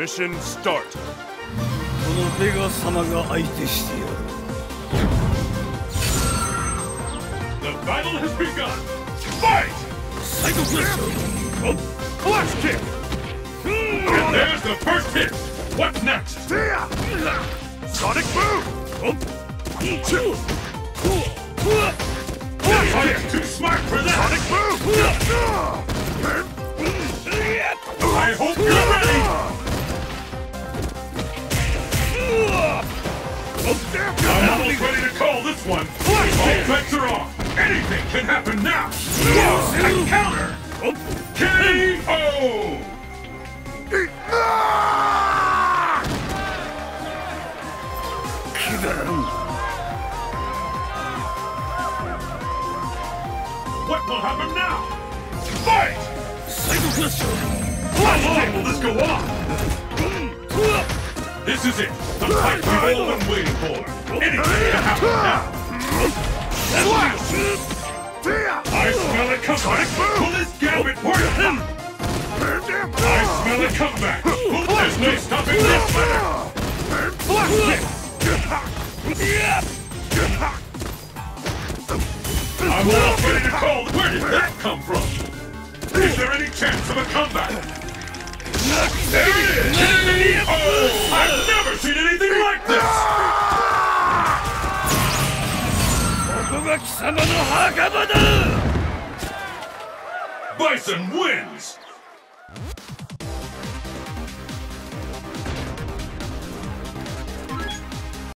Mission start. このベガ様が相手してやる The battle has begun. Fight! サイドクラッシュ Flash kick! And there's the first hit. What's next? Sonic boom! I'm too smart for that! Sonic boom! I'm ready to call this one. All bets are off. Anything can happen now. What will happen now? Fight! How long will this go on? This is it! The fight we've all been waiting for! Anything can happen now! Slash! I smell it coming! Pull this gambit work! I smell it come back! There's no stopping this matter! Flash I'm almost ready to call. Where did that come from? Is there any chance of a comeback? There it is! Oh, Bison wins!